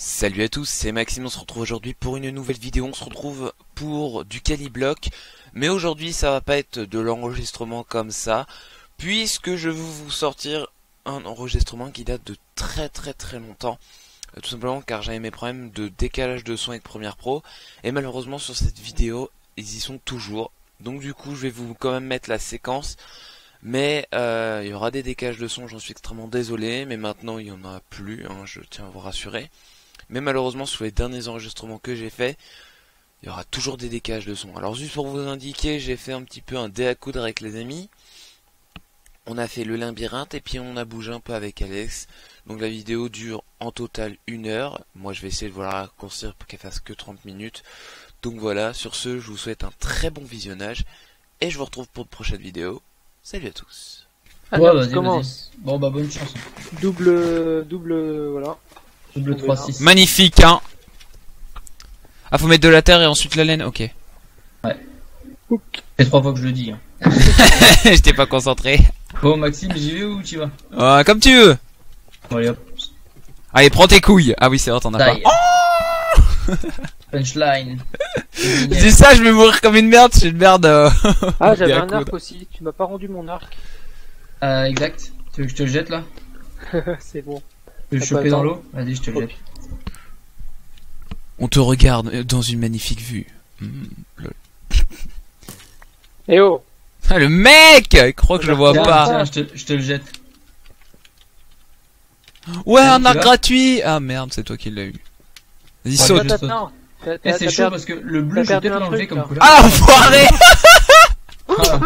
Salut à tous, c'est Maxime, on se retrouve aujourd'hui pour une nouvelle vidéo, on se retrouve pour du Caliblock, mais aujourd'hui ça va pas être de l'enregistrement comme ça, puisque je vais vous sortir un enregistrement qui date de très très très longtemps, euh, tout simplement car j'avais mes problèmes de décalage de son avec Premiere Pro, et malheureusement sur cette vidéo, ils y sont toujours, donc du coup je vais vous quand même mettre la séquence, mais euh, il y aura des décalages de son, j'en suis extrêmement désolé, mais maintenant il n'y en a plus, hein, je tiens à vous rassurer. Mais malheureusement, sur les derniers enregistrements que j'ai fait, il y aura toujours des décalages de son. Alors juste pour vous indiquer, j'ai fait un petit peu un dé à coudre avec les amis. On a fait le labyrinthe et puis on a bougé un peu avec Alex. Donc la vidéo dure en total une heure. Moi je vais essayer de vous la raccourcir pour qu'elle fasse que 30 minutes. Donc voilà, sur ce, je vous souhaite un très bon visionnage. Et je vous retrouve pour de prochaines vidéos. Salut à tous. Allez, Ouais, on commence. Bon bah bonne chance. Double, double, voilà. Double On 3 verra. 6. Magnifique, hein Ah, faut mettre de la terre et ensuite la laine, ok. C'est trois fois que je le dis. hein. J'étais pas concentré. Bon Maxime, j'y vais ou tu vas? Ah, comme tu veux Bon allez hop. Allez, prends tes couilles Ah oui, c'est vrai, t'en as pas. Taille. Punchline. Je dis ça, je vais mourir comme une merde, je suis une merde. euh. Ah, j'avais un arc aussi. Tu m'as pas rendu mon arc. Euh, exact. Tu veux que je te le jette là? C'est bon. Tu veux le choper dans l'eau Vas-y, je te le jette. On te regarde dans une magnifique vue. Hmm, lol. Eh oh Ah, le mec Il croit que je le vois Tiens, pas. tiens, je te, je te le jette. Ouais, un arc gratuit Ah merde, c'est toi qui l'as eu. Vas-y, Ouais, saute. je Eh, c'est chaud perdu- parce que le bleu, je vais un l'enlever comme là. couleur. Ah, enfoiré Ah,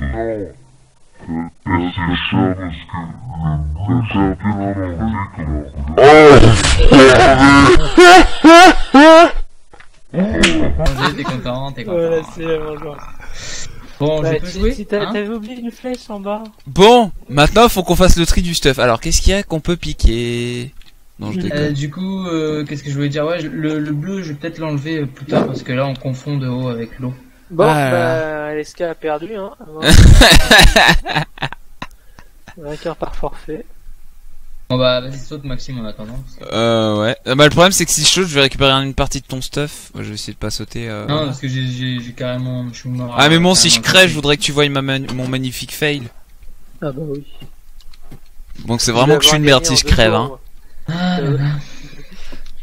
t'es content, t'es content. Voilà, c'est genre. Bon, peux si- jouer si t'as- hein T'avais oublié une flèche en bas. Bon, maintenant faut qu'on fasse le tri du stuff. Alors, qu'est-ce qu'il y a qu'on peut piquer? Non, je Euh, du coup, euh, qu'est-ce que je voulais dire? Ouais, le, le bleu, je vais peut-être l'enlever euh, plus tard parce que là, on confond de haut avec l'eau. Bon, Ah bah, LSK a perdu, hein. Vainqueur par forfait. Bon bah, vas-y, saute Maxime en attendant. Euh, ouais. Euh, bah, le problème, c'est que si je saute, je vais récupérer une partie de ton stuff. Moi, je vais essayer de pas sauter. euh, Non, parce que j'ai- carrément... Je suis mort. Ah, mais bon, si je crève, je voudrais que tu voies ma man- mon magnifique fail. Ah bah oui. Donc, c'est vraiment que je suis une merde si je crève, hein. Ah là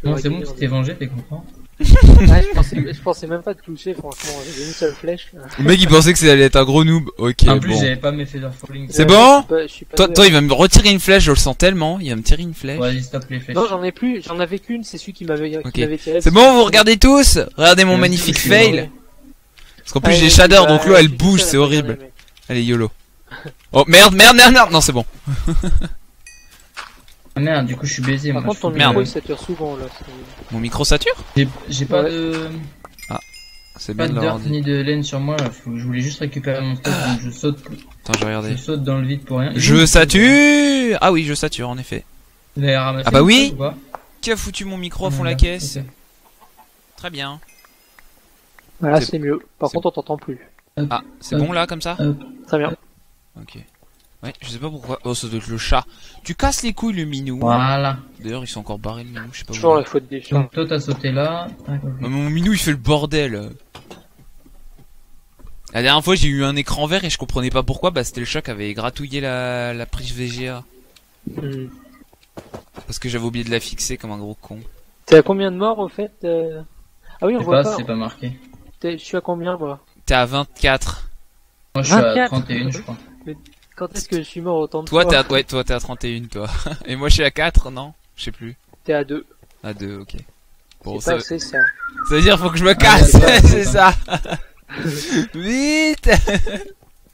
vais c'est bon, tu t'es vengé, t'es content Ouais, je pensais, je pensais même pas te toucher, franchement. J'ai une seule flèche. Le mec, il pensait que ça allait être un gros noob. Ok, En plus, bon. j'avais pas mes feather falling. C'est bon Toi, hein. il va me retirer une flèche, je le sens tellement. Il va me tirer une flèche. Stop les flèches. Non, j'en ai plus, j'en avais qu'une, c'est celui qui m'avait tiré. C'est bon, vous regardez tous Regardez mon magnifique fail. Parce qu'en plus, Allez, j'ai shader, donc l'eau, elle bouge, c'est horrible. Allez, YOLO. Oh, merde, merde, merde, merde Non, c'est bon. Ah merde, du coup, je suis baisé. Par moi, contre, ton Merde. micro il sature souvent là. c'est- Mon micro sature J'ai- pas Ouais. de... C'est Pas bien de dirt ni de laine sur moi, là. Faut- Je voulais juste récupérer mon stuff, donc je saute, Attends, je vais regarder. je saute dans le vide pour rien. Je sature Ah oui, je sature, en effet. Ah bah oui. Qui a foutu mon micro à fond Ah, la là, caisse. Très bien. Voilà, C'est- c'est mieux. Par c'est- contre, on t'entend plus. Ah, c'est bon là, comme ça Très bien. Ok. Ouais, je sais pas pourquoi. Oh, ça doit être le chat. Tu casses les couilles, le minou. Voilà. D'ailleurs, ils sont encore barrés, le minou, je sais pas Toujours où. la faute des chats. Donc toi, t'as sauté là. Mon minou, il fait le bordel. La dernière fois, j'ai eu un écran vert et je comprenais pas pourquoi. Bah, c'était le chat qui avait gratouillé la, la prise VGA. Hmm. Parce que j'avais oublié de la fixer comme un gros con. T'es à combien de morts au fait euh Ah oui, on voit pas, pas. c'est pas marqué. T'es- Je suis à combien moi T'es à 24. Moi, je suis à 24. 31, je crois. Quand est-ce que je suis mort autant de Toi, fois t'es à, ouais, toi, t'es à 31, toi. Et moi, je suis à 4, non? Je sais plus. T'es à 2. À 2, ok. Bon, c'est ça, assez ça. ça veut dire faut que je me casse, c'est ça. Vite!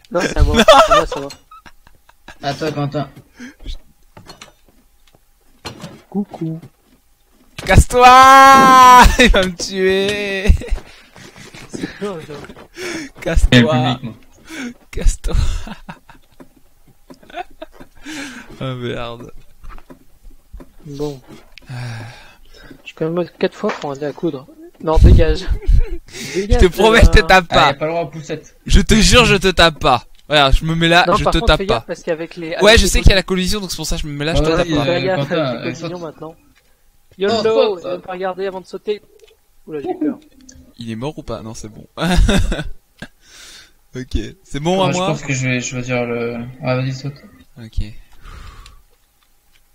Non, c'est à moi. C'est à moi, ça va. À toi, Quentin. Coucou. Casse-toi! Il va me tuer! Casse-toi! Casse-toi! Oh merde. Bon. Je suis quand même 4 fois pour un dé à coudre. Non, dégage. Je dégage te promets, je te tape Ah, y a pas. pas le droit aux poussettes. Je te jure, je te tape pas. Regarde, je me mets là, Non, je par te contre, fais tape gaffe pas. parce qu'avec les. Ouais, avec je les sais qu'il y a la collision, donc c'est pour ça que je me mets là, je te Ouais, tape pas. euh, Fais gaffe avec les euh, collisions maintenant. YOLO Oh, oh, pas regarder avant de sauter. Oula, j'ai peur. Il est mort ou pas? Non, c'est bon. ok. C'est bon Moi, à je moi pense que je vais choisir le. Ah, vas-y, saute. Ok.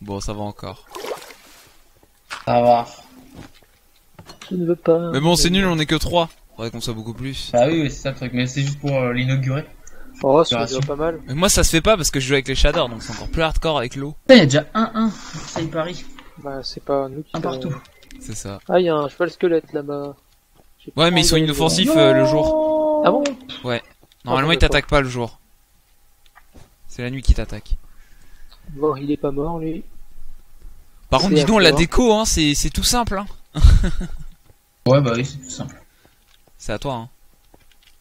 Bon, ça va encore. Ça va. Je ne veux pas. Mais bon, c'est nul, on est que 3. Faudrait qu'on soit beaucoup plus. Bah oui, oui, c'est ça le truc, mais c'est juste pour euh, l'inaugurer. Oh, ça va pas mal. Mais moi, ça se fait pas parce que je joue avec les shaders, donc c'est encore plus hardcore avec l'eau. Il y a déjà 1-1. Marseille Paris. Bah, c'est pas nous qui Un sommes- partout. C'est ça. Ah, il y a un cheval squelette là-bas. Ouais, mais ils sont inoffensifs euh, le jour. Ah bon? Normalement, Ah, ils t'attaquent pas le jour. C'est la nuit qui t'attaque. Bon, il est pas mort lui. Par contre, dis donc, à la déco, hein, c'est c'est tout simple, hein. Ouais, bah oui, c'est tout simple. C'est à toi, hein.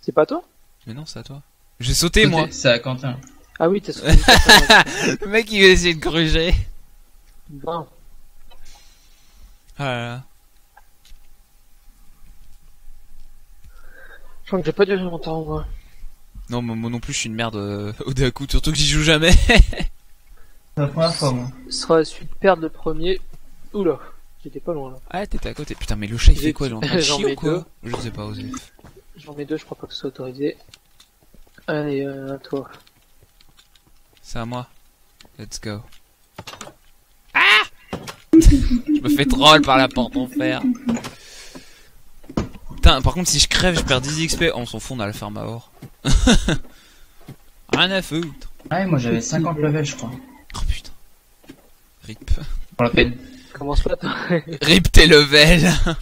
C'est pas toi? Mais non, c'est à toi. J'ai sauté, moi. C'est à Quentin. Ah oui, t'as sauté. Le mec, il veut essayer de gruger. Bon. Ah là là. Je crois que j'ai pas duré longtemps moi. Non, moi, moi non plus, je suis une merde euh, au Daku, surtout que j'y joue jamais. La première fois, moi. Ce sera la suite perdre le premier. Oula, j'étais pas loin là. ah, t'étais à côté. Putain, mais le chat, il fait quoi, il est en train de j'en chier mets ou quoi? deux. Je sais pas, oser. J'en mets deux, je crois pas que ce soit autorisé. Allez, euh, à toi. C'est à moi. Let's go. Ah Je me fais troll par la porte en fer. Putain, par contre, si je crève, je perds 10 XP. Oh, on s'en fout, on a la ferme à or. Rien à foutre. Ouais, moi j'avais 50 levels, je crois. Oh putain. Rip. Pour la peine. Commence pas toi. Rip tes levels.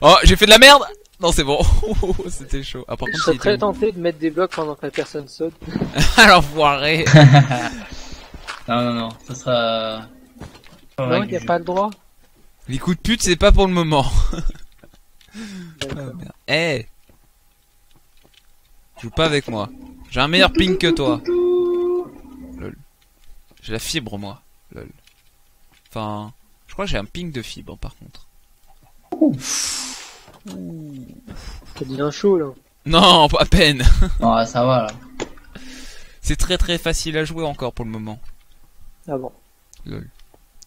Oh, j'ai fait de la merde Non, c'est bon. C'était chaud. Ah, par Je contre, serais il très tenté de mettre des blocs pendant que la personne saute. Ah, l'enfoiré. Non, non, non, ça sera. Non, il y a pas le droit. Les coups de pute, c'est pas pour le moment. Eh Joue pas avec moi. J'ai un meilleur ping que toi. Lol. J'ai la fibre, moi. Lol. Enfin, je crois que j'ai un ping de fibre, par contre. T'as dit un chaud là. Non, pas à peine. Non, ça va là. C'est très très facile à jouer encore pour le moment. Ah bon, Lol.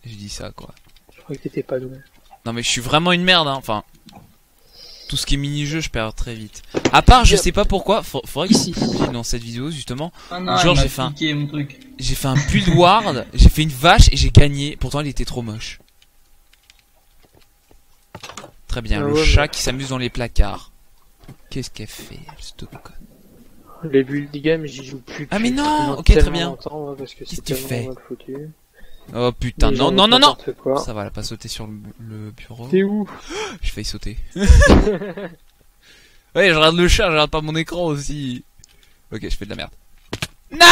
Je dis ça, quoi. je croyais que t'étais pas doué. Non mais je suis vraiment une merde, hein. Enfin, tout ce qui est mini-jeu, je perds très vite. À part, je sais pas pourquoi, fa- faudrait que Ici. dans cette vidéo justement, Ah non, Genre, j'ai fait un- j'ai fait un build ward, j'ai fait une vache et j'ai gagné. Pourtant, il était trop moche. Très bien, Ah le ouais, chat mais- qui s'amuse dans les placards. Qu'est-ce qu'elle fait, cette conne Les bulles du game, j'y joue plus. Ah, mais non, ok, très bien. que Qu'est-ce c'est que tu fais. Oh putain, non, non, non, non. Ça va, elle a pas sauté sur le, le bureau. T'es où? J'ai failli sauter. ouais, je regarde le chat, je regarde pas mon écran aussi. Ok, je fais de la merde. Non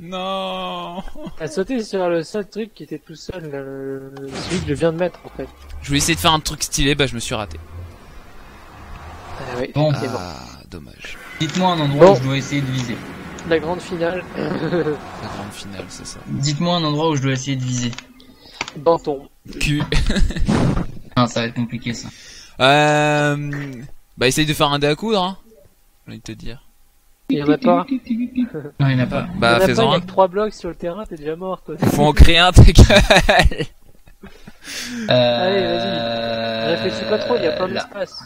Non Elle sauté sur le seul truc qui était tout seul, le- le- celui que je viens de mettre en fait. Je voulais essayer de faire un truc stylé, bah je me suis raté. Ah ouais, Bon. Ah, dommage. Dites-moi un endroit Bon. où je dois essayer de viser. La grande finale, La grande finale, c'est ça. Dites-moi un endroit où je dois essayer de viser. dans ton. Q. Ah, ça va être compliqué ça. Euh... Bah essaye de faire un dé à coudre, hein. J'ai envie de te dire. Il y en a pas. Non, il n'y en a pas. Il y en Bah a pas, fais-en il y a un. que trois blocs sur le terrain, t'es déjà mort toi. Faut en créer un, gueule. Euh... Réfléchis pas trop, il y a plein d'espace.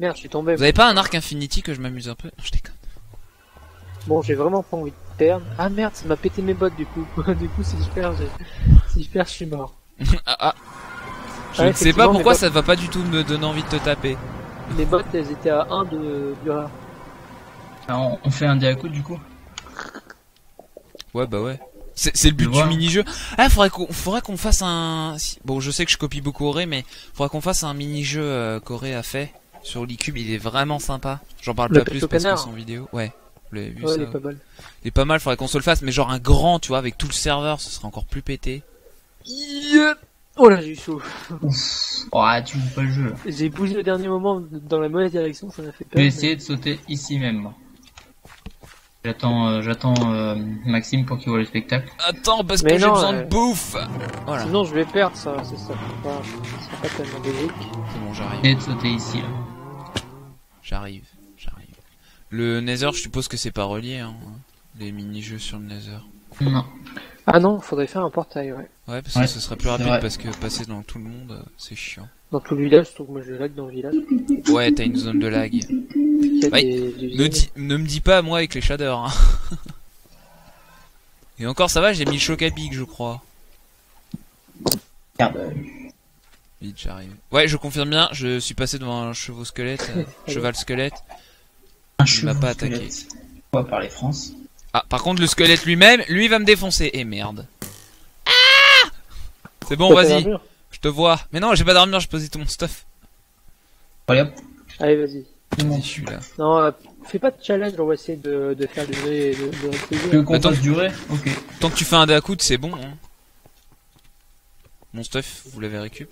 Merde, je suis tombé. Vous avez pas un arc Infinity que je m'amuse un peu? Non, je déconne. Bon, j'ai vraiment pas envie de perdre. Ah merde, ça m'a pété mes bottes du coup. du coup, si je perds, j'ai... si je perds, je suis mort. Ah, ah. Je ne sais pas pourquoi mais ça va pas du tout me donner envie de te taper. Mes bottes, elles étaient à 1 de du on, fait un diaco du coup. Ouais, bah ouais. C'est c'est le but Je du mini-jeu. Ah, faudrait qu'on faudrait qu'on fasse un... si- Bon, je sais que je copie beaucoup Auré, mais faudrait qu'on fasse un mini-jeu euh, qu'Auré a fait sur l'e-cube. Il est vraiment sympa. J'en parle Le pas plus parce que son vidéo... Ouais, Ouais, ça elle est pas mal. Il est pas mal, faudrait qu'on se le fasse, mais genre un grand, tu vois, avec tout le serveur, ce serait encore plus pété. Oh là, j'ai eu chaud. Oh, tu joues pas le jeu. J'ai bougé au dernier moment dans la mauvaise direction, ça m'a fait Je peur. vais mais- essayer de sauter ici même. J'attends, euh, j'attends euh, Maxime pour qu'il voit le spectacle. Attends, parce que j'ai besoin euh, de bouffe Voilà, Sinon, je vais perdre ça, c'est ça. Pas- C'est pas tellement logique. c'est bon, j'arrive. Sauter ici. J'arrive, j'arrive. Le Nether, je suppose que c'est pas relié, hein. Les mini-jeux sur le Nether. Non. Ah non, faudrait faire un portail, ouais. Ouais, parce Ouais, que ce serait plus rapide vrai. parce que passer dans tout le monde, euh, c'est chiant. Dans tout le village, je trouve que moi je lag dans le village. Ouais, t'as une zone de lag. Ouais, des, des Ne, dis- ne me dis pas moi avec les shaders. Hein. Et encore ça va, j'ai mis le choc à pic, je crois. Merde. Vite, j'arrive. Ouais, je confirme bien, je suis passé devant un chevaux squelette, euh, cheval squelette. Un Il m'a pas attaqué. va parler France? Ah, par contre, le squelette lui-même, lui va me défoncer. Et merde. Ah C'est bon, vas-y, je te vois. Mais non, j'ai pas d'armure, j'ai posé tout mon stuff. Allez hop, Allez, vas-y. je suis là. Non, euh, fais pas de challenge, on va essayer de, de faire durer de, de recueillir. qu'on Attends. durer Ok. Tant que tu fais un dé à coude, c'est bon. Hein. Mon stuff, vous l'avez récup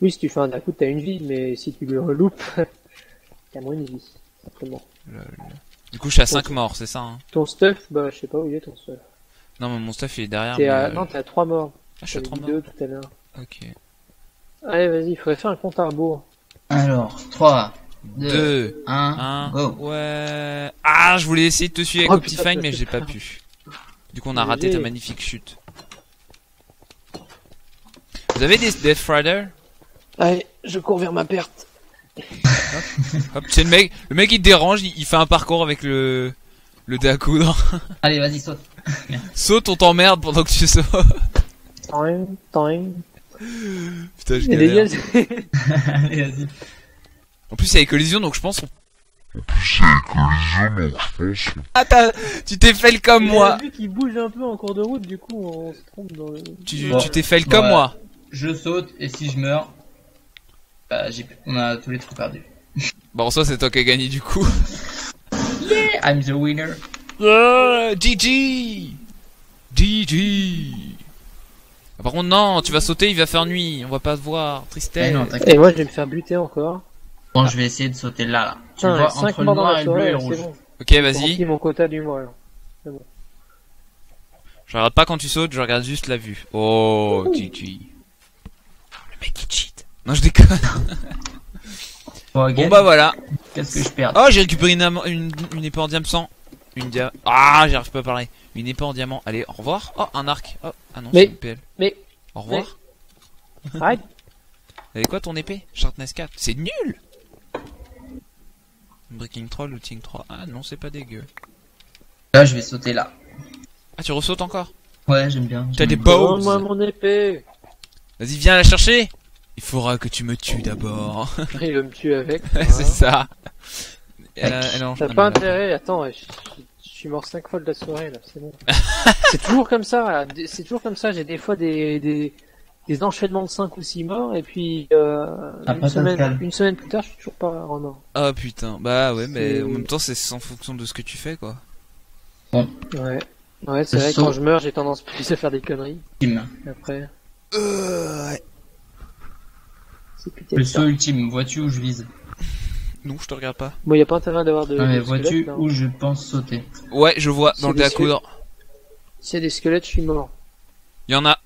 Oui, si tu fais un d'un coup, t'as une vie, mais si tu le reloupes, t'as moins une vie. Simplement. Du coup, je suis à 5 morts, c'est ça hein Ton stuff, bah, je sais pas où il est ton stuff. Non, mais mon stuff il est derrière. T'es mais, à... euh, Non, t'es à 3 morts. Ah, je suis à T'avais 3 dit morts. deux tout à l'heure. Ok. Allez, vas-y, il faudrait faire un compte à rebours. Alors, 3, 2, 2, 1, 1, go. ouais. Ah, je voulais essayer de te suivre Oh, avec Optifine, ça mais j'ai pas pu. Du coup, on a raté ta magnifique chute. Vous avez des Death Rider? Allez, je cours vers ma perte. Hop, c'est le mec, le mec il te dérange, il, il fait un parcours avec le, le dé à coudre. Allez, vas-y, saute. Saute, on t'emmerde pendant que tu sautes. Time, time. Putain, je les galère. gars, Allez, vas-y. En plus, il y a collision, donc je pense. Ah, t'as- tu t'es fait le comme moi. vu qu'il bouge un peu en cours de route, du coup, on se trompe dans le... Tu t'es fait le comme Ouais. moi. Je saute, et si je meurs, bah, j'ai... on a tous les trois perdu. Bon, ça c'est toi qui as gagné du coup. I'm the winner. Euh, GG GG Ah, Par contre, non, tu vas sauter, il va faire nuit, on va pas te voir, tristesse. non, t'inquiète. Et moi, je vais me faire buter encore. Bon, je vais essayer de sauter là, là. Tu vois, 5 entre le noir et le bleu et le rouge. bon. ok, vas-y. rempli mon quota d'humour, alors. Je regarde pas quand tu sautes, je regarde juste la vue. Oh, GG. Le mec il cheat. Non, je déconne. Bon, bah voilà. qu'est-ce que je perds Oh, j'ai récupéré une, une, une épée en diamant. Une dia... Ah, j'arrive pas à parler. Une épée en diamant. Allez, au revoir. Oh, un arc. Oh, ah non, Mais- c'est une PL. mais- Au revoir. Arrête Avec quoi ton épée? Sharpness 4. C'est nul Breaking 3, looting 3. Ah non, c'est pas dégueu. Là, je vais sauter là. Ah, tu ressautes encore? Ouais, j'aime bien. T'as des bows Donne-moi mon épée Vas-y, viens la chercher Il faudra que tu me tues d'abord. Il veut me tuer avec. c'est ça. Elle a- elle en- T'as pas intérêt, attends, je, je suis mort 5 fois de la soirée, là, c'est bon. c'est toujours comme ça, c'est toujours comme ça, j'ai des fois des, des, des enchaînements de 5 ou 6 morts, et puis, euh, une, semaine, calme. une semaine plus tard, je suis toujours pas remort. Ah putain, bah ouais, mais en même temps, c'est en fonction de ce que tu fais, quoi. Ouais. Ouais, c'est vrai, saut. quand je meurs, j'ai tendance plus à faire des conneries. Après, Euh, ouais. C'est Le saut ultime, vois-tu où je vise? Non, je te regarde pas. Bon, y a pas intérêt d'avoir de, Ah, mais de vois-tu où je pense sauter? Ouais, je vois, C'est dans le dé à des coudre. S'il y a des squelettes, je suis mort. Il y en a.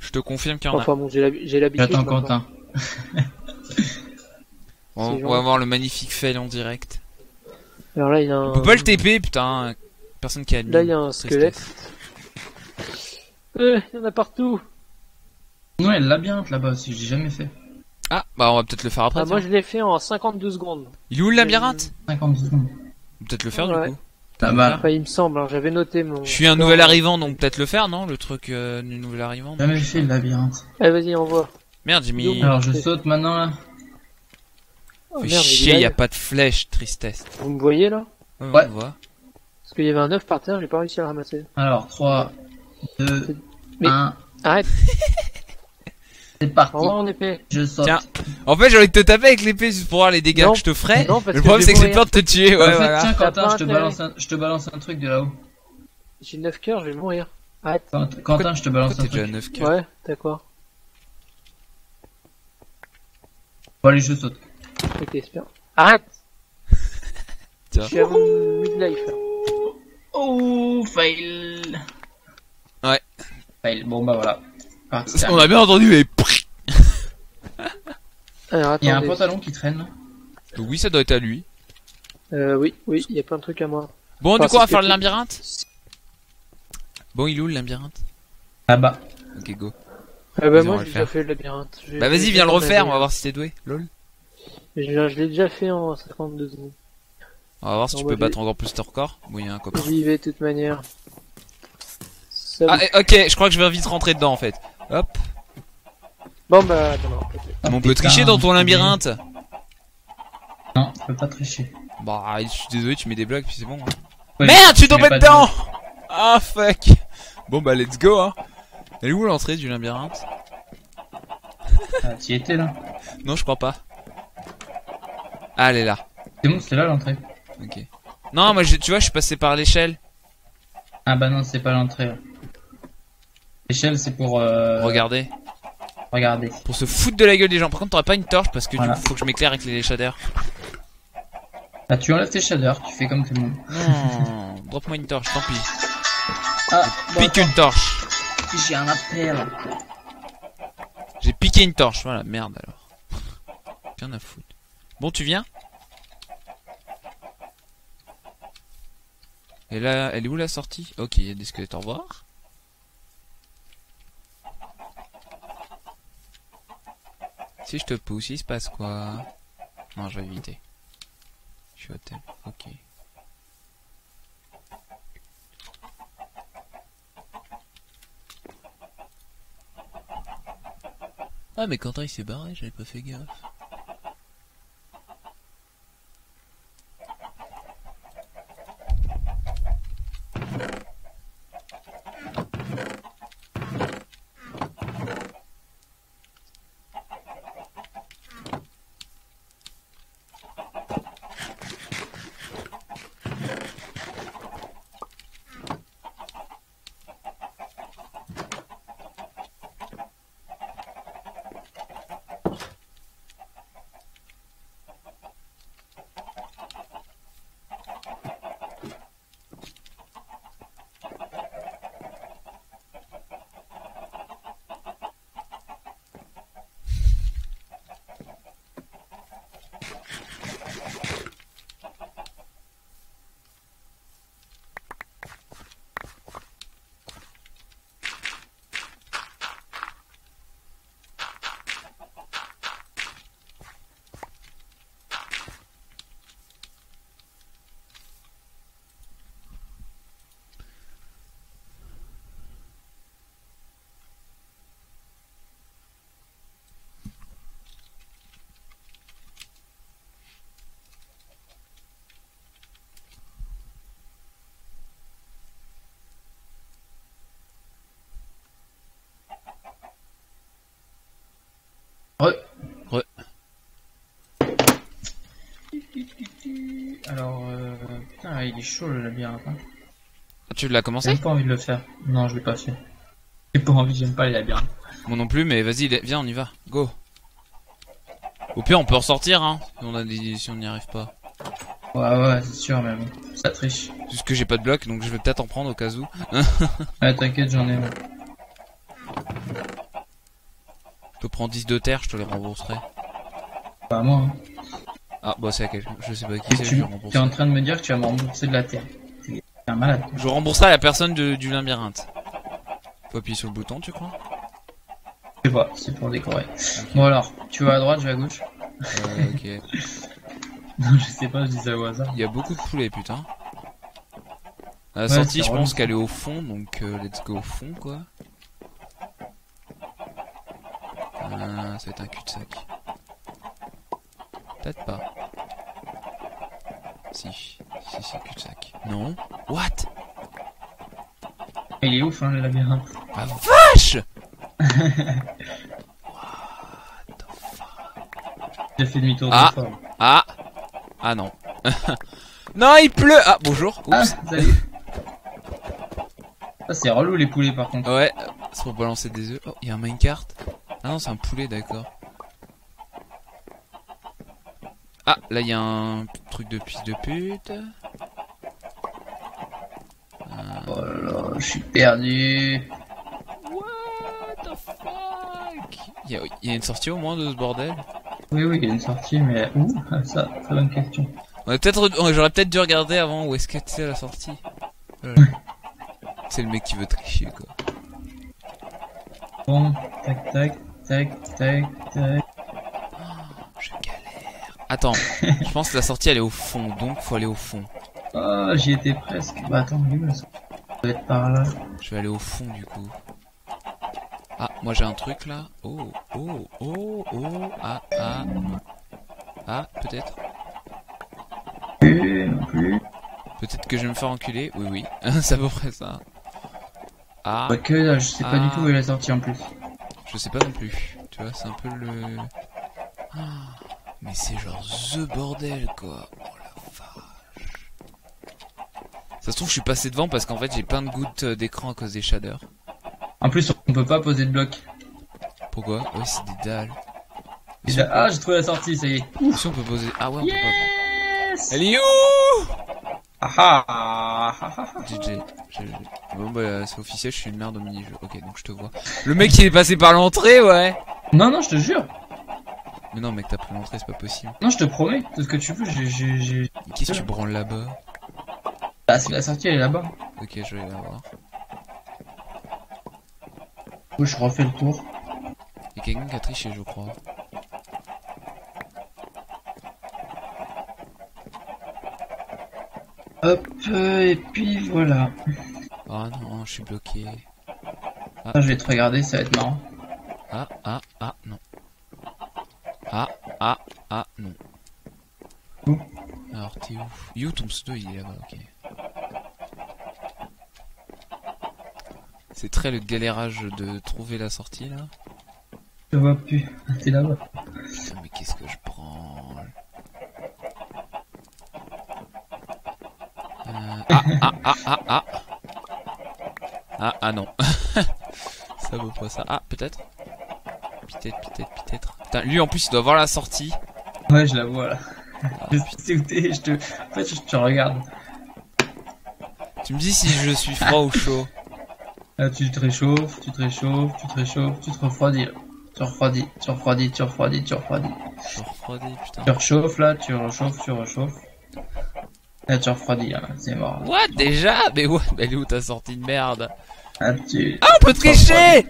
Je te confirme qu'il y en a. Enfin bon, j'ai l'hab- j'ai l'habitude. J'attends maintenant. Quentin. On, c'est on va voir le magnifique fail en direct. Alors là, il y a un... On peut pas le TP, putain. Personne qui a admis. Là, il y a un squelette. Euh, il y en a partout. Non, il y a le labyrinthe là-bas aussi, j'ai jamais fait. Ah, bah on va peut-être le faire après. Ah, moi, je l'ai fait en 52 secondes. Il est où le labyrinthe 50 secondes. On peut peut-être le faire Ouais. du coup. Là-bas. Enfin, il me semble, hein, j'avais noté mon... Je suis un nouvel arrivant, donc peut-être le faire, non Le truc euh, du nouvel arrivant. Jamais fait le labyrinthe. Allez, vas-y, envoie. Merde, j'ai mis. Ah, Alors je saute maintenant là. Oh, merde, il chier, y a pas de flèche, tristesse. Vous me voyez, là? Ouais, Ouais. on voit. Parce qu'il y avait un œuf par terre, j'ai pas réussi à le ramasser. Alors 3, 2, Mais- 1, Arrête, c'est parti. envoie mon épée. Je saute. Tiens. En fait, j'ai envie de te taper avec l'épée juste pour voir les dégâts Non. que je te ferai. Non, parce le problème, c'est que j'ai peur de te tuer. en Ouais, fait, voilà. tiens T'as Quentin, je te, balance un, je te balance un truc de là-haut. J'ai 9 cœurs, je vais mourir. Arrête. Quentin, Quentin, je te balance Pourquoi un t'es déjà à truc. 9 cœurs Ouais, d'accord. Bon allez, je saute. Ok, super. Arrête Tiens. Je suis à mon midlife, là. Oh, fail. Ouais. Fail. Bon, bah voilà. Parti, On a bien entendu, mais... Alors, Il y a un pantalon qui traîne. Oui, ça doit être à lui. Euh, oui, oui, il y a plein de trucs à moi. Bon, Enfin, du coup, on va faire le labyrinthe Bon, il est où le labyrinthe Là-bas. Ok, go. Ah bah moi j'ai le déjà faire. fait le labyrinthe. J'ai- Bah vas-y, viens le refaire, on va voir si t'es doué. Lol. Je, je l'ai déjà fait en 52 secondes. On va voir si tu peux lui- battre encore plus ton record. Bon, il y a un copain. J'y vais de toute manière. Ça Ah, vous- ok, je crois que je vais vite rentrer dedans en fait. Hop. Bon bah attends, non, peut-être. Mais on peut putain, tricher dans ton labyrinthe. Non, je peux pas tricher. Bah, je suis désolé, tu mets des blocs puis c'est bon. hein. Ouais, Merde, je suis mets pas dedans Ah fuck Bon bah let's go hein. Elle est où l'entrée du labyrinthe? Ah, t'y étais là? Non, je crois pas. Ah, elle est là. C'est bon, c'est là l'entrée. Ok. Non, moi je- tu vois, je suis passé par l'échelle. Ah bah non, c'est pas l'entrée. là. L'échelle, c'est pour euh, Regardez. regarder. Pour se foutre de la gueule des gens. Par contre, t'aurais pas une torche parce que Voilà. du coup, faut que je m'éclaire avec les shaders. Là, tu enlèves tes shaders, tu fais comme tout le monde. Non, drop-moi une torche, tant pis. Ah, Pique une torche. j'ai un appel. J'ai piqué une torche, voilà, merde alors. Rien à foutre. Bon, tu viens? Et là, elle est où la sortie? Ok, il y a des squelettes, au revoir. Si je te pousse, il se passe quoi Non, je vais éviter. Je suis au thème, ok. Ah, mais Quentin il s'est barré, j'avais pas fait gaffe. Re. Re. Alors, euh, putain, il est chaud le labyrinthe. Hein. Ah, tu l'as J'ai commencé même pas envie de le faire. Non, je l'ai pas fait. J'ai pas envie, j'aime pas les labyrinthes. Moi non plus, mais vas-y, viens, on y va. Go. Au pire, on peut ressortir, hein. Si on a des, si on n'y arrive pas. Ouais, ouais, c'est sûr, mais bon, ça triche. Juste que j'ai pas de bloc, donc je vais peut-être en prendre au cas où. Ouais, t'inquiète, j'en ai. Je peux prendre 10 de terre, je te les rembourserai. Pas moi. Hein. Ah, bah c'est à quelqu'un, je sais pas qui c'est, je tu vais es en train de me dire que tu vas me rembourser de la terre. T'es un malade. Je rembourserai à la personne de- du labyrinthe. Faut appuyer sur le bouton, tu crois? Je sais pas, c'est pour décorer. Bon alors, tu vas à droite, je vais à gauche? Euh, ok. Non, je sais pas, je dis ça au hasard. Il y a beaucoup de poulets, putain. À la Ouais, sortie, je pense qu'elle est au fond, donc euh, let's go au fond, quoi. Ah, ça va être un cul-de-sac. Peut-être pas. Si, si c'est cul-de-sac. Non What? Il est ouf, hein, le labyrinthe. Ah vache J'ai fait demi-tour Ah. de fois. Ah Ah non. non, il pleut Ah, bonjour Ah, salut. Ça, c'est relou les poulets par contre. Ouais, c'est pour balancer des œufs. Oh, il y a un minecart. Ah non, c'est un poulet, d'accord. Ah, là il y a un truc de pisse de pute. je suis perdu. What the fuck? Il y, a- il y a une sortie au moins de ce bordel Oui, oui, il y a une sortie, mais où Ah, Ça, très bonne question. Peut-être, j'aurais peut-être dû regarder avant où est-ce que c'est la sortie. Voilà. c'est le mec qui veut tricher quoi. Bon, tac, tac, tac, tac, tac. Attends, je pense que la sortie elle est au fond, donc faut aller au fond. Oh, j'y étais presque. Bah attends, ça être par là Je vais aller au fond du coup. Ah, moi j'ai un truc là. Oh, oh, oh, oh, ah, ah. Ah, peut-être. Peut-être que je vais me faire enculer. Oui, oui. c'est à peu près ça. Ah, Bah que là, je sais pas Ah. du tout où est la sortie en plus. je sais pas non plus. Tu vois, c'est un peu le... Ah, mais c'est genre the bordel quoi. Oh la vache. Ça se trouve, je suis passé devant parce qu'en fait j'ai plein de gouttes euh, d'écran à cause des shaders. En plus, on peut pas poser de bloc. Pourquoi? Ouais, c'est des dalles. Ah, j'ai trouvé la sortie, ça y est. Si on peut poser... Ah ouais, on peut pas. Yes Elle est où? Ah ah ah ah ah ah. GG. GG. Bon bah c'est officiel, je suis une merde au mini-jeu. Ok, donc je te vois. Le mec il est passé par l'entrée, ouais Non, non, je te jure. Mais non mec, t'as pris l'entrée, c'est pas possible. Non, je te promets. Tout ce que tu veux, j'ai... Qu'est-ce que tu branles là-bas? Ah, c'est la sortie, elle est là-bas. Ok, je vais la voir. Oui, je refais le tour. Il y a quelqu'un qui a triché, je crois. Hop, euh, et puis voilà. Ah non, je suis bloqué. Ah, je vais te regarder, ça va être marrant. Ah, ah, ah, non. Où Alors, t'es où You, ton pseudo, il est là-bas, ok. C'est très le galérage de trouver la sortie, là. Je vois plus. Ah, T'es là-bas. Putain, mais qu'est-ce que je Euh, Ah, ah, ah, ah, ah Ah, ah non. ça vaut pas ça. Ah, peut-être Peut-être, peut-être, peut-être. Putain, lui en plus il doit voir la sortie. Ouais, je la vois là. Je t'es, je te... En fait, je te regarde. Tu me dis si je suis froid ou chaud. Là, tu te réchauffes, tu te réchauffes, tu te réchauffes, tu te refroidis. là. Tu refroidis, tu refroidis, tu refroidis, tu refroidis. Je suis refroidi, putain. Tu réchauffes là, tu réchauffes, tu réchauffes. Là, tu refroidis, là, c'est mort. What déjà? Mais what Mais elle est où ta sortie de merde? Ah, tu... Ah, on peut tricher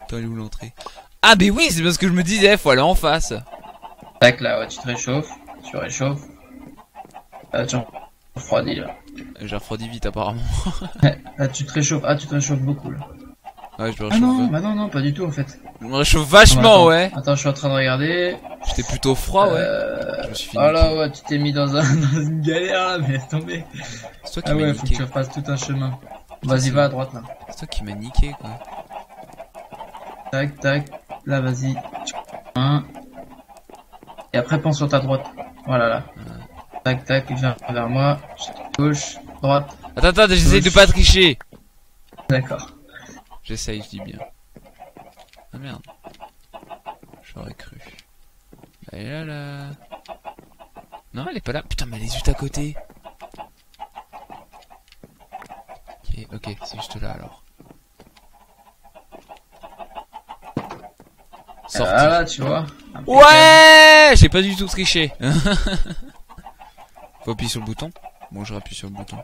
Attends, elle est où l'entrée? Ah, mais oui, c'est parce que je me disais, faut aller en face. Tac, là, ouais, tu te réchauffes, tu réchauffes. Là, tu refroidis, là. J'ai refroidi vite apparemment. Là, tu te réchauffes, ah, tu te réchauffes beaucoup, là. Ouais, je me Ah non, réchauffe. bah non, non, pas du tout, en fait. Je me réchauffe vachement, Attends, ouais. Attends, je suis en train de regarder. J'étais plutôt froid, ouais. Euh... Je me suis fait Oh là, ouais, tu t'es mis dans, un, dans une galère, là, mais laisse tomber. C'est toi qui Ah ouais, faut que tu refasses tout un chemin. Vas-y, va à droite, là. C'est toi qui m'as niqué, quoi. Tac, tac. Là, vas-y. Un. Et après, pense sur ta droite. Voilà, là. Tac, tac, viens vers moi. Gauche, droite. Attends, attends, j'essaye de pas tricher. D'accord. J'essaye, je dis bien. Ah merde. J'aurais cru. Elle est là, là. Non, elle est pas là. Putain, mais elle est juste à côté. Ok, ok, c'est juste là alors. Ah là, tu vois. Impeccable. Ouais J'ai pas du tout triché. Faut appuyer sur le bouton. Bon, je rappuie sur le bouton.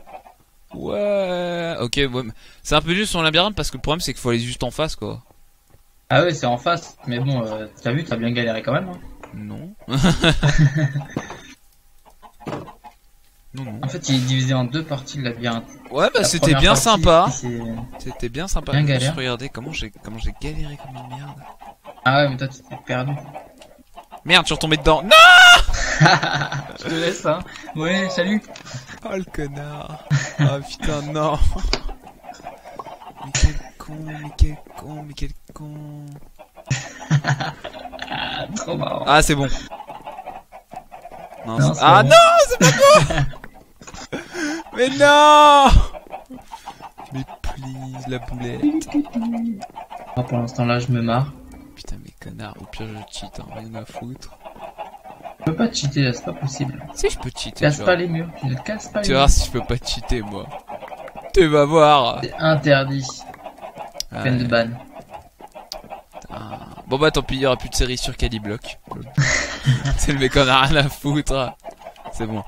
Ouais. Ok, ouais. C'est un peu juste son labyrinthe parce que le problème c'est qu'il faut aller juste en face quoi. Ah ouais, c'est en face. Mais bon, euh, t'as vu, t'as bien galéré quand même. hein. Non. non, non. En fait, il est divisé en deux parties le labyrinthe. Ouais, bah La c'était bien partie, sympa. C'était bien sympa. Bien Je comment j'ai comment j'ai galéré comme une merde. Ah ouais, mais toi, tu t'es perdu. Merde, je suis retombé dedans. Non Je te laisse, hein. Ouais, salut. Oh le connard. Oh putain, non. Mais quel con, mais quel con, mais quel con. Ah, trop marrant. Ah, c'est bon. Non, Non, ah bon. non, c'est pas bon. mais non. Mais please, la boulette. Ah, pour l'instant, là, je me marre. Connard, au pire je cheat, hein, rien à foutre. Je peux pas cheater là, c'est pas possible. Si je peux cheater, Casse tu pas vois. les murs, tu ne casses pas les Tu vas voir si je peux pas cheater, moi. Tu vas voir. C'est interdit. Peine de ban. Ah. Bon bah tant pis, il y aura plus de série sur Caliblock. C'est le mec en a rien à foutre. C'est bon.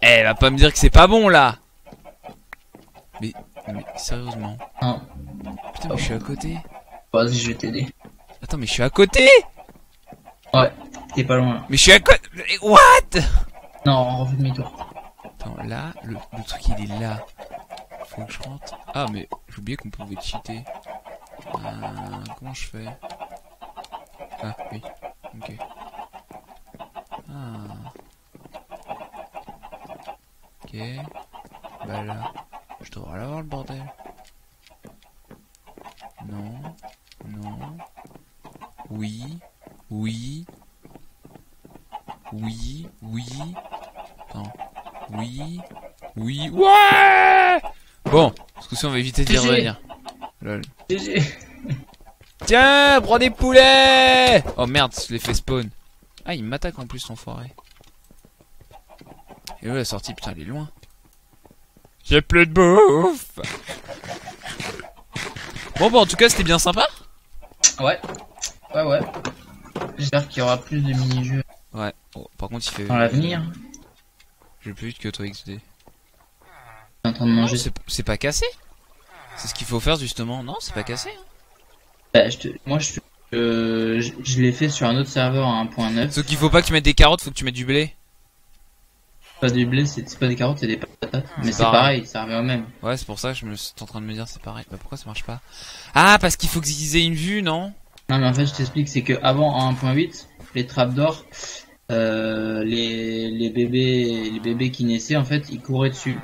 Eh, va pas me dire que c'est pas bon là. Mais, mais sérieusement. Non. Putain, mais je suis à côté. Vas-y, je vais t'aider. Attends, mais je suis à côté. Ouais, t'es pas loin là. Mais je suis à côté. What? Non, on refait demi-tour. Attends, là, le, le truc il est là. Faut que je rentre. Ah, mais j'ai oublié qu'on pouvait cheater. Euh, comment je fais? Ah, oui. Ok. Ah. Ok. Bah là. Je devrais l'avoir le bordel. Non. Oui. Oui. Oui. Oui. Attends. Oui. Oui. Ouais Bon, parce que si on va éviter d'y revenir. Lol. Tiens, prends des poulets Oh merde, je l'ai fait spawn. Ah, il m'attaque en plus, l'enfoiré. Et là, la sortie, putain, elle est loin. J'ai plus de bouffe Bon, bah, en tout cas, c'était bien sympa. Ouais. Ouais, ouais. J'espère qu'il y aura plus de mini-jeux Ouais. Oh, par contre, il fait... dans l'avenir. J'ai plus vite que toi, XD. T'es en train de manger. C'est pas cassé C'est ce qu'il faut faire, justement. Non, c'est pas cassé. hein. Bah, je te... Moi, je, euh, je, je l'ai fait sur un autre serveur à 1.9. Sauf qu'il faut pas que tu mettes des carottes, faut que tu mettes du blé. Pas du blé, c'est pas des carottes, c'est des patates. Mais c'est pareil. pareil, ça revient au même. Ouais, c'est pour ça que je me suis en train de me dire c'est pareil. Bah pourquoi ça marche pas? Ah, parce qu'il faut qu'ils aient une vue, non? Non, mais en fait, je t'explique, c'est que avant en 1.8, les trappes d'or, euh, les, les bébés, les bébés qui naissaient, en fait, ils couraient dessus.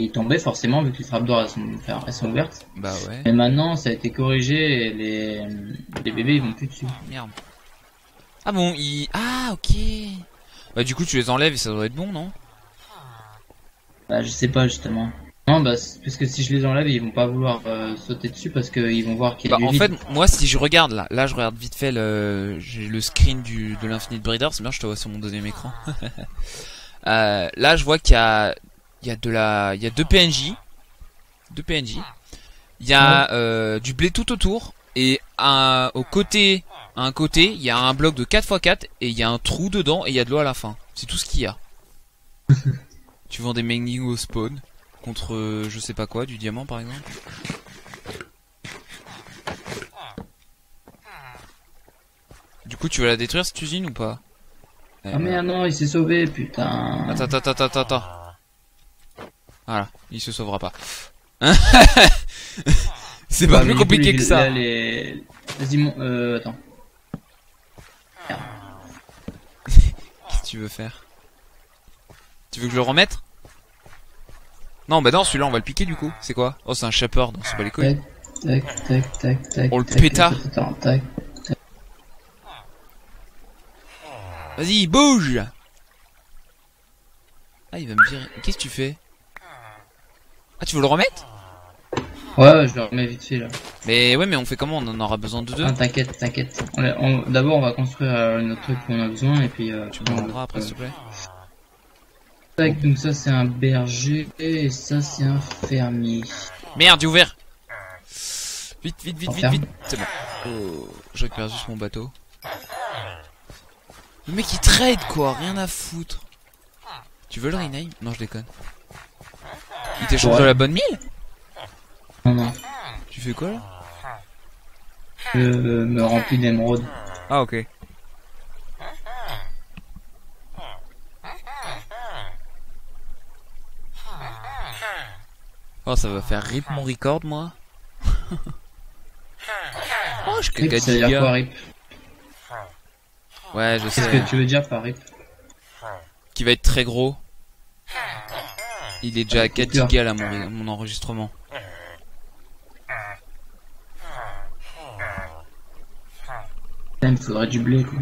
Ils tombaient forcément, vu que les trappes d'or, elles sont, enfin, elles sont ouvertes. Bah ouais. Mais maintenant, ça a été corrigé et les, les bébés, ils vont plus dessus. Merde. Ah bon, il... Ah, ok. Bah du coup, tu les enlèves et ça doit être bon, non? Bah, je sais pas, justement. Non, bah, parce que si je les enlève, ils vont pas vouloir euh, sauter dessus parce qu'ils vont voir qu'il y a Bah du en vide. fait, moi, si je regarde là, là, je regarde vite fait le, j'ai le screen du de l'Infinite Breeder. C'est bien, je te vois sur mon deuxième écran. Euh, là, je vois qu'il y a, il y a de la, il y a deux PNJ, deux PNJ. Il y a euh, du blé tout autour et un, au côté, à un côté, il y a un bloc de 4x4 et il y a un trou dedans et il y a de l'eau à la fin. C'est tout ce qu'il y a. tu vends des mining au spawn contre, euh, je sais pas quoi, du diamant par exemple. Du coup, tu vas la détruire cette usine ou pas Eh, Ah merde, non, il s'est sauvé, putain. Attends, attends, attends, attends. Voilà, il se sauvera pas. C'est pas plus compliqué que ça. les... Vas-y, mon... Euh, attends. Qu'est-ce que tu veux faire? Tu veux que je le remette? Non, bah non, celui-là on va le piquer du coup. C'est quoi? Oh, c'est un shepherd, c'est pas les couilles. Tac, tac, tac, tac, tac. On le péta. Vas-y, bouge Ah, il va me virer. Qu'est-ce que tu fais? Ah, tu veux le remettre? Ouais, ouais, je le remets vite fait là. Mais ouais, mais on fait comment? On en aura besoin de deux Ah, t'inquiète, t'inquiète. D'abord, on va construire euh, notre truc qu'on a besoin et puis. Euh, Tu me le rendras après, s'il te plaît Tac, donc ça c'est un berger et ça c'est un fermier. Merde, j'ai ouvert Vite, vite, vite, vite, vite C'est bon. Oh, je récupère juste mon bateau. Le mec il trade quoi, rien à foutre. Tu veux le rename? Non, je déconne. Il t'échange Ouais. de la bonne mille Non, non. Tu fais quoi là? Je euh, me remplis d'émeraudes. Ah, ok. Oh, ça va faire rip mon record, moi. oh, je Rip, caca ça veut dire quoi. Rip Ouais, je Qu'est-ce sais. que tu veux dire par Rip Qui va être très gros. Il est déjà à 4 Écoute-le. gigas là, mon, mon enregistrement. Il me faudrait du blé quoi.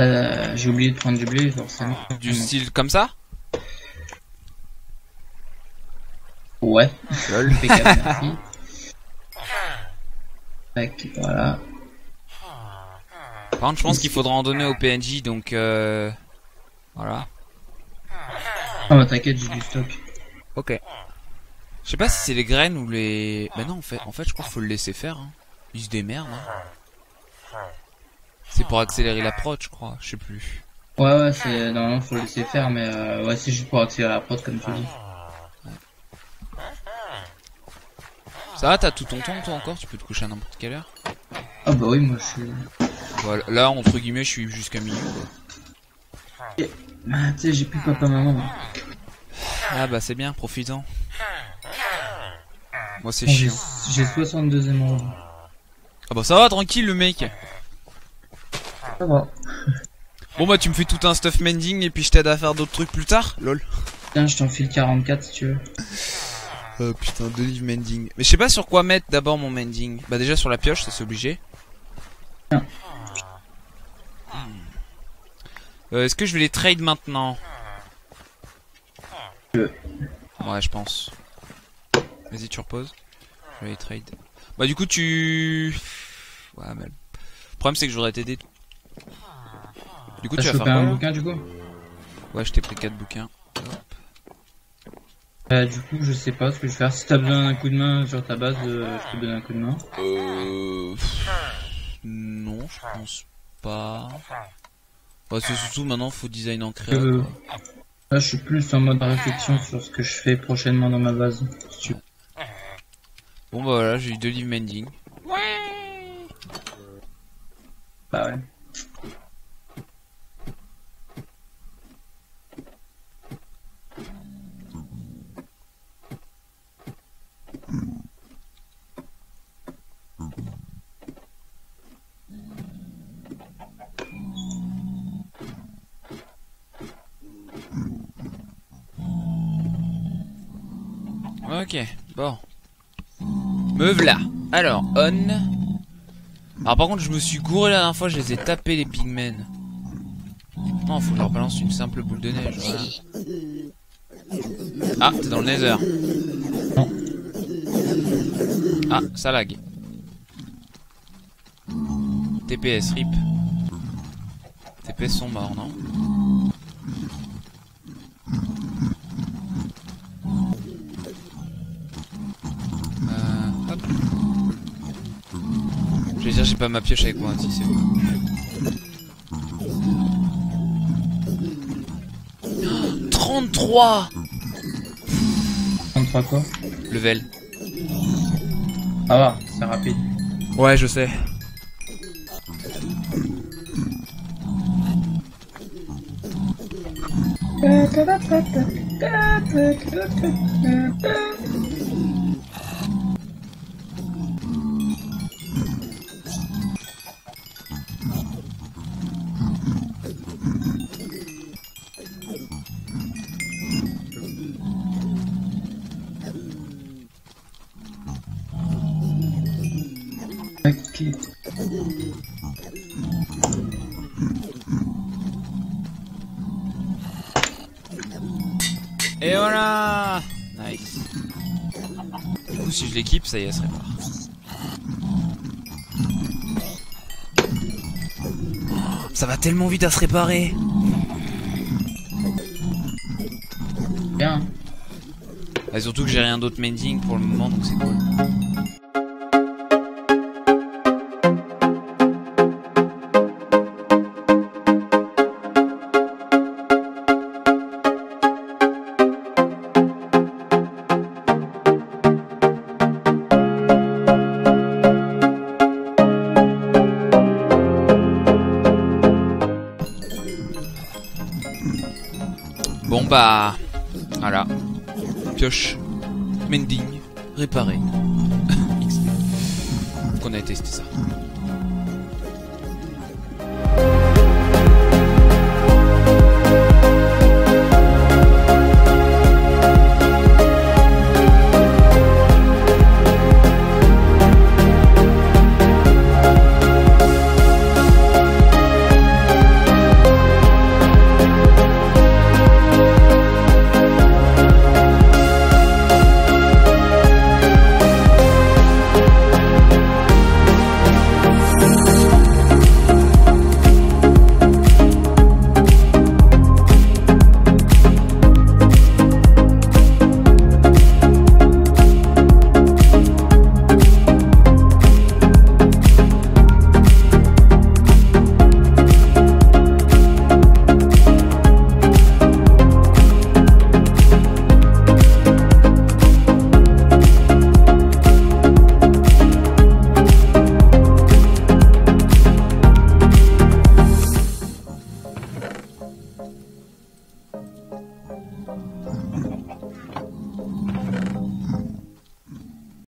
Euh, j'ai oublié de prendre du blé forcément. Du style comme ça Ouais. Lol. Impeccable, merci. Tac, voilà. Par contre, je pense qu'il faudra en donner au PNJ, donc euh... Voilà. Ah bah t'inquiète, j'ai du stock. Ok. Je sais pas si c'est les graines ou les... Bah non, en fait, en fait je crois qu'il faut le laisser faire. Hein. Il se démerde. Hein. C'est pour accélérer la prod, je crois. Je sais plus. Ouais, ouais, c'est normalement faut le laisser faire, mais euh, ouais, c'est juste pour accélérer la prod, comme tu dis. Ça va, t'as tout ton temps, toi encore? Tu peux te coucher à n'importe quelle heure? Ah bah oui, moi je suis... Voilà, là, entre guillemets, je suis jusqu'à minuit. quoi. Ah, tu sais, j'ai plus papa maman. moi. Ah bah c'est bien, profitant. Moi c'est chiant. j'ai 62 émeraudes. Ah bah ça va, tranquille le mec. Ça va. Bon bah tu me fais tout un stuff mending et puis je t'aide à faire d'autres trucs plus tard, lol. Tiens, je t'en file 44 si tu veux. Oh putain, deux livres mending. Mais je sais pas sur quoi mettre d'abord mon mending. Bah déjà sur la pioche, ça c'est obligé. Non. Euh, Est-ce que je vais les trade maintenant? Euh. Ouais, je pense. Vas-y, tu reposes. Je vais les trade. Bah du coup tu... Ouais, mais... Le problème c'est que j'aurais t'aider. Du coup T'as tu vas faire quoi un bouquin du coup? Ouais, je t'ai pris 4 bouquins. Euh, du coup, je sais pas ce que je vais faire. Si t'as besoin d'un coup de main sur ta base, euh, je peux donner un coup de main. Euh... Non, je pense pas. Bah, c'est surtout maintenant, faut design en créa. Euh. Là, je suis plus en mode réflexion sur ce que je fais prochainement dans ma base. Si. Bon, bah voilà, j'ai eu deux livres mending. Bah ouais. Ok, bon. Me v'là. Alors, on. Alors, par contre, je me suis gouré la dernière fois, je les ai tapés les pigmen. Non, faut que je leur balance une simple boule de neige. Ah, t'es dans le nether. Ah, ça lag. TPS, rip. TPS sont morts, non? J'ai pas ma pioche avec moi, si c'est bon. 33 33 quoi Level. Ah va, c'est rapide. Ouais, je sais. Et voilà Nice. Du coup, si je l'équipe, ça y est, elle se répare. Ça va tellement vite à se réparer Bien. Et surtout que j'ai rien d'autre mending pour le moment, donc c'est cool. Bah... Voilà. Pioche. Mending. Réparé. XD. Donc on a testé ça.